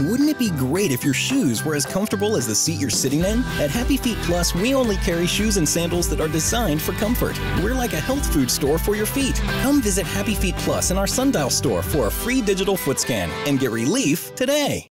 Wouldn't it be great if your shoes were as comfortable as the seat you're sitting in? At Happy Feet Plus, we only carry shoes and sandals that are designed for comfort. We're like a health food store for your feet. Come visit Happy Feet Plus in our Sundial store for a free digital foot scan and get relief today.